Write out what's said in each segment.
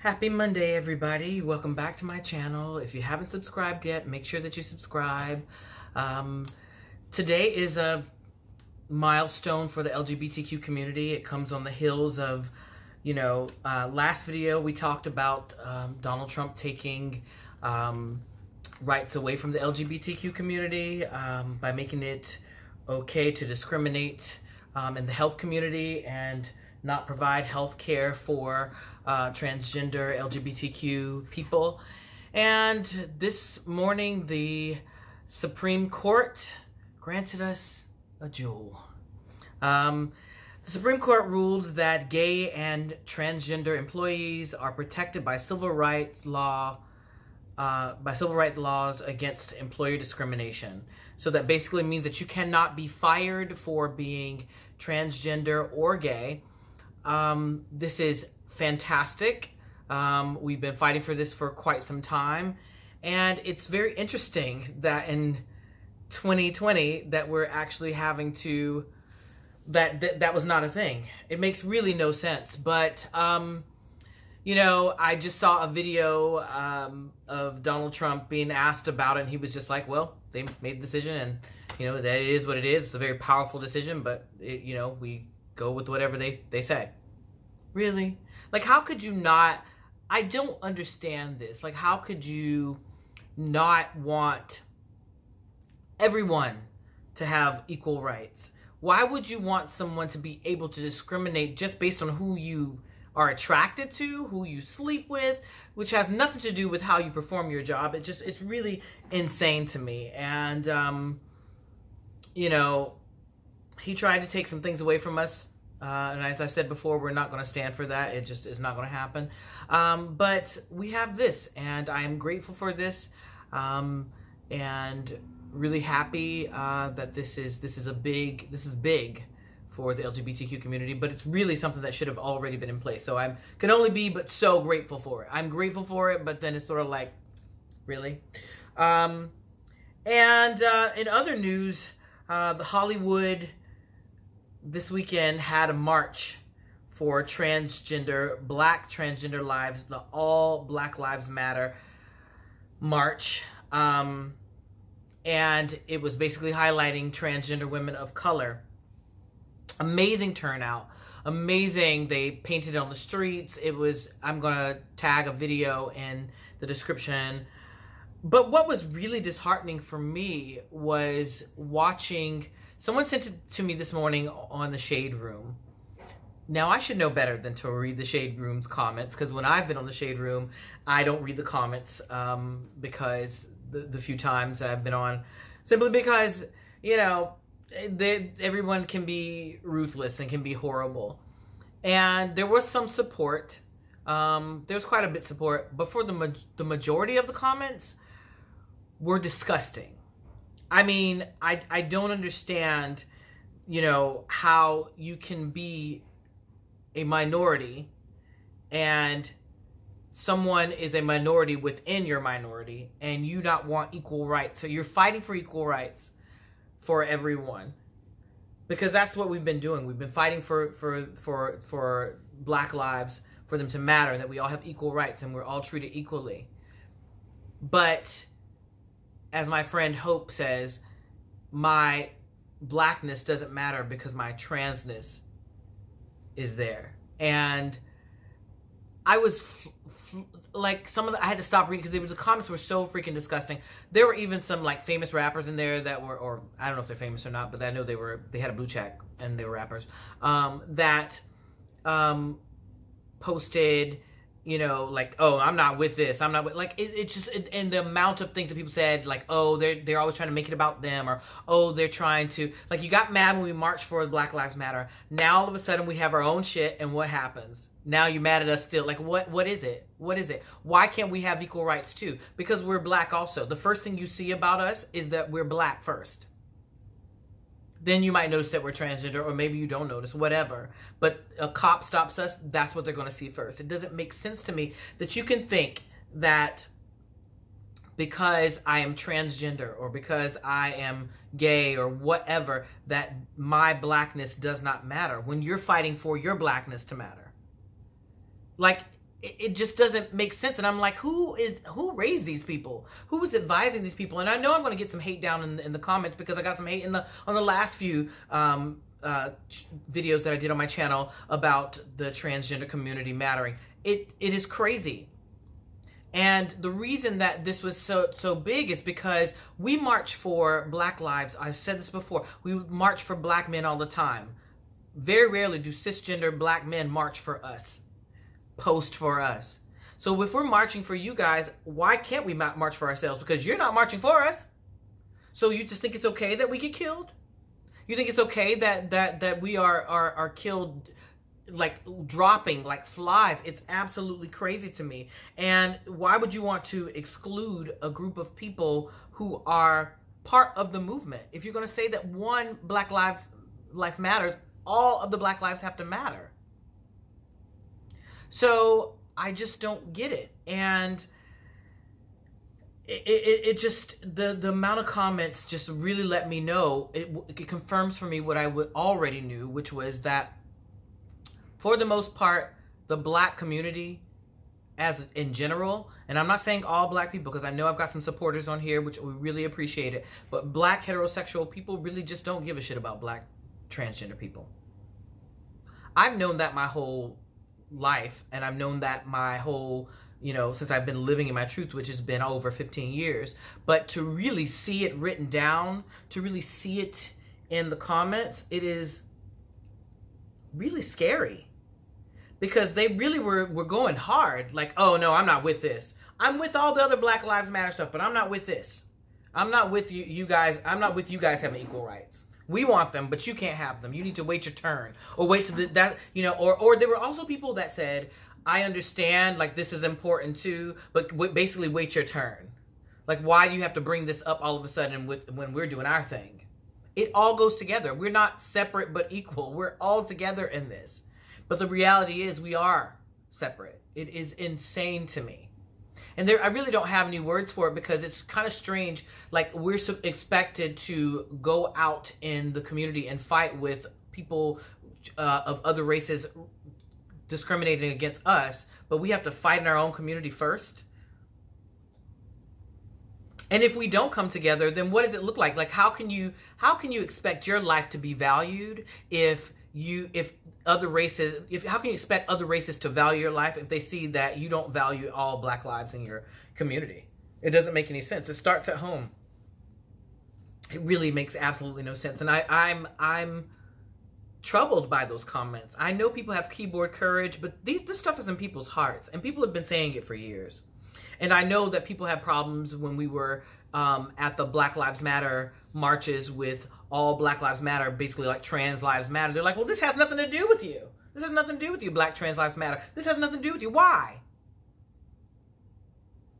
Happy Monday, everybody. Welcome back to my channel. If you haven't subscribed yet, make sure that you subscribe. Um, today is a milestone for the LGBTQ community. It comes on the heels of, you know, uh, last video we talked about um, Donald Trump taking um, rights away from the LGBTQ community um, by making it okay to discriminate um, in the health community and not provide health care for uh, transgender LGBTQ people. And this morning, the Supreme Court granted us a jewel. Um, the Supreme Court ruled that gay and transgender employees are protected by civil rights law, uh, by civil rights laws against employer discrimination. So that basically means that you cannot be fired for being transgender or gay. Um, this is fantastic. Um, we've been fighting for this for quite some time. And it's very interesting that in 2020 that we're actually having to that that, that was not a thing. It makes really no sense. But um, you know, I just saw a video um, of Donald Trump being asked about it, and he was just like, "Well, they made the decision, and you know that it is what it is. It's a very powerful decision, but it, you know we go with whatever they they say." Really? Like, how could you not? I don't understand this. Like, how could you not want everyone to have equal rights? Why would you want someone to be able to discriminate just based on who you are attracted to, who you sleep with, which has nothing to do with how you perform your job? It just, it's really insane to me. And, um, you know, he tried to take some things away from us uh, and as I said before, we're not going to stand for that. It just is not going to happen. Um, but we have this, and I am grateful for this, um, and really happy uh, that this is this is a big this is big for the LGBTQ community. But it's really something that should have already been in place. So I can only be but so grateful for it. I'm grateful for it, but then it's sort of like, really. Um, and uh, in other news, uh, the Hollywood this weekend had a march for transgender, black transgender lives, the All Black Lives Matter march. Um, and it was basically highlighting transgender women of color. Amazing turnout. Amazing. They painted on the streets. It was, I'm going to tag a video in the description. But what was really disheartening for me was watching Someone sent it to me this morning on the Shade Room. Now, I should know better than to read the Shade Room's comments because when I've been on the Shade Room, I don't read the comments um, because the, the few times I've been on, simply because, you know, they, everyone can be ruthless and can be horrible. And there was some support. Um, was quite a bit support, but for the, ma- the majority of the comments were disgusting I mean, I I don't understand, you know, how you can be a minority and someone is a minority within your minority and you not want equal rights. So you're fighting for equal rights for everyone. Because that's what we've been doing. We've been fighting for for for for black lives for them to matter and that we all have equal rights and we're all treated equally. But as my friend Hope says, my blackness doesn't matter because my transness is there. And I was f- f- like, some of the, I had to stop reading because the comments were so freaking disgusting. There were even some like famous rappers in there that were, or I don't know if they're famous or not, but I know they were, they had a blue check and they were rappers, um, that um, posted you know, like, oh, I'm not with this. I'm not with, like, it, it just, it, and the amount of things that people said, like, oh, they're, they're always trying to make it about them, or, oh, they're trying to, like, you got mad when we marched for Black Lives Matter. Now all of a sudden we have our own shit, and what happens? Now you're mad at us still. Like, what, what is it? What is it? Why can't we have equal rights too? Because we're black also. The first thing you see about us is that we're black first then you might notice that we're transgender, or maybe you don't notice, whatever. But a cop stops us, that's what they're going to see first. It doesn't make sense to me that you can think that because I am transgender or because I am gay or whatever, that my blackness does not matter when you're fighting for your blackness to matter. Like, it, just doesn't make sense. And I'm like, who is who raised these people? Who was advising these people? And I know I'm going to get some hate down in, in the comments because I got some hate in the on the last few um, uh, videos that I did on my channel about the transgender community mattering. It it is crazy. And the reason that this was so so big is because we march for black lives. I've said this before. We march for black men all the time. Very rarely do cisgender black men march for us, post for us. So if we're marching for you guys, why can't we march for ourselves? Because you're not marching for us. So you just think it's okay that we get killed? You think it's okay that that that we are are are killed like dropping like flies. It's absolutely crazy to me. And why would you want to exclude a group of people who are part of the movement? If you're going to say that one Black life life matters, all of the Black lives have to matter. So I just don't get it. And it, it, it, just the the amount of comments just really let me know it, it confirms for me what I already knew, which was that for the most part, the black community as in general, and I'm not saying all black people because I know I've got some supporters on here, which we really appreciate it, but black heterosexual people really just don't give a shit about black transgender people. I've known that my whole life, and I've known that my whole, you know, since I've been living in my truth, which has been over 15 years. But to really see it written down, to really see it in the comments, it is really scary because they really were, were going hard. Like, oh no, I'm not with this. I'm with all the other Black Lives Matter stuff, but I'm not with this. I'm not with you, you guys. I'm not with you guys having equal rights. We want them, but you can't have them. You need to wait your turn, or wait to the that you know. Or or there were also people that said, I understand, like this is important too, but basically wait your turn. Like, why do you have to bring this up all of a sudden with when we're doing our thing? It all goes together. We're not separate but equal. We're all together in this. But the reality is we are separate. It is insane to me. And there, I really don't have any words for it because it's kind of strange. Like we're so expected to go out in the community and fight with people uh, of other races discriminating against us, but we have to fight in our own community first. And if we don't come together, then what does it look like? Like how can you how can you expect your life to be valued if you if other races if how can you expect other races to value your life if they see that you don't value all black lives in your community? It doesn't make any sense. It starts at home. It really makes absolutely no sense. And i i'm i'm troubled by those comments. I know people have keyboard courage but these this stuff is in people's hearts and people have been saying it for years. And i know that people had problems when we were um, at the black lives matter marches with all Black Lives Matter, basically like trans lives matter. They're like, well, this has nothing to do with you. This has nothing to do with you, Black Trans Lives Matter. This has nothing to do with you. Why?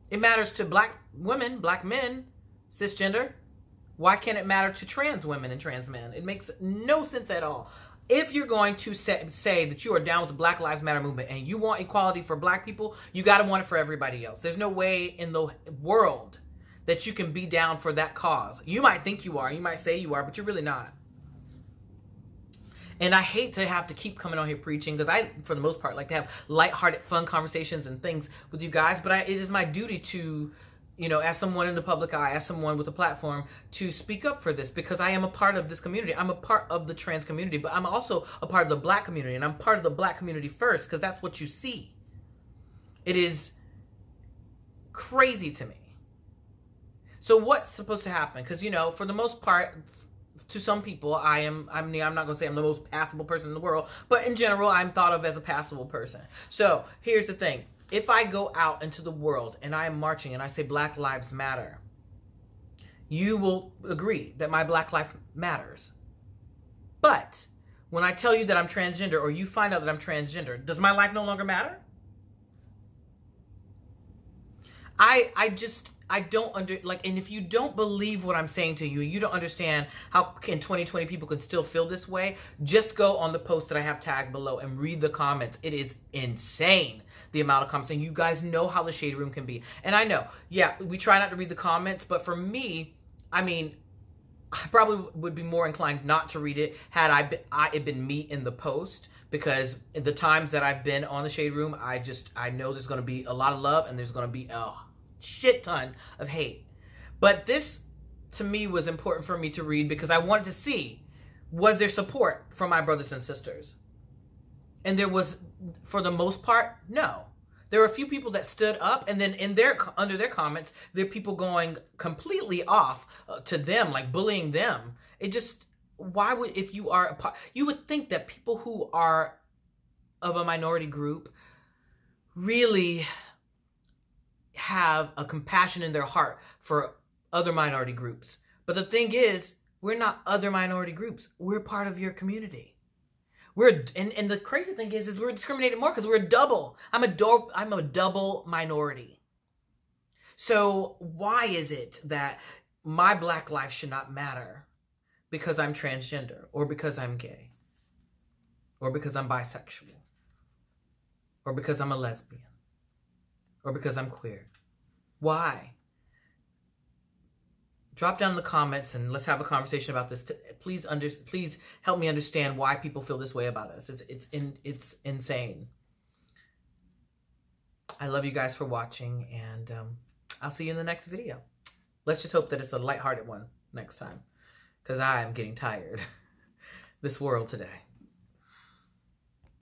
It matters to black women, black men, cisgender. Why can't it matter to trans women and trans men? It makes no sense at all. If you're going to say, say that you are down with the Black Lives Matter movement and you want equality for black people, you got to want it for everybody else. There's no way in the world that you can be down for that cause. You might think you are, you might say you are, but you're really not. And I hate to have to keep coming on here preaching because I, for the most part, like to have lighthearted, fun conversations and things with you guys. But I, it is my duty to, you know, as someone in the public eye, as someone with a platform, to speak up for this because I am a part of this community. I'm a part of the trans community, but I'm also a part of the black community. And I'm part of the black community first because that's what you see. It is crazy to me so what's supposed to happen? Because you know, for the most part, to some people, I am. I mean, I'm not gonna say I'm the most passable person in the world, but in general, I'm thought of as a passable person. So here's the thing: if I go out into the world and I am marching and I say Black Lives Matter, you will agree that my Black life matters. But when I tell you that I'm transgender, or you find out that I'm transgender, does my life no longer matter? I I just I don't under like, and if you don't believe what I'm saying to you, you don't understand how in 2020 people can still feel this way. Just go on the post that I have tagged below and read the comments. It is insane the amount of comments, and you guys know how the shade room can be. And I know, yeah, we try not to read the comments, but for me, I mean, I probably would be more inclined not to read it had I been, I, it been me in the post because the times that I've been on the shade room, I just I know there's going to be a lot of love and there's going to be a shit ton of hate. But this to me was important for me to read because I wanted to see was there support from my brothers and sisters. And there was for the most part no. There were a few people that stood up, and then in their under their comments, there are people going completely off uh, to them, like bullying them. It just why would if you are a part, you would think that people who are of a minority group really have a compassion in their heart for other minority groups. But the thing is, we're not other minority groups. We're part of your community. We're and, and the crazy thing is is we're discriminated more because we're a double. I'm a do- I'm a double minority. So why is it that my black life should not matter because I'm transgender or because I'm gay or because I'm bisexual or because I'm a lesbian or because I'm queer? Why? drop down in the comments and let's have a conversation about this. Please under, please help me understand why people feel this way about us. It's it's in it's insane. I love you guys for watching, and um, I'll see you in the next video. Let's just hope that it's a lighthearted one next time, because I am getting tired. this world today.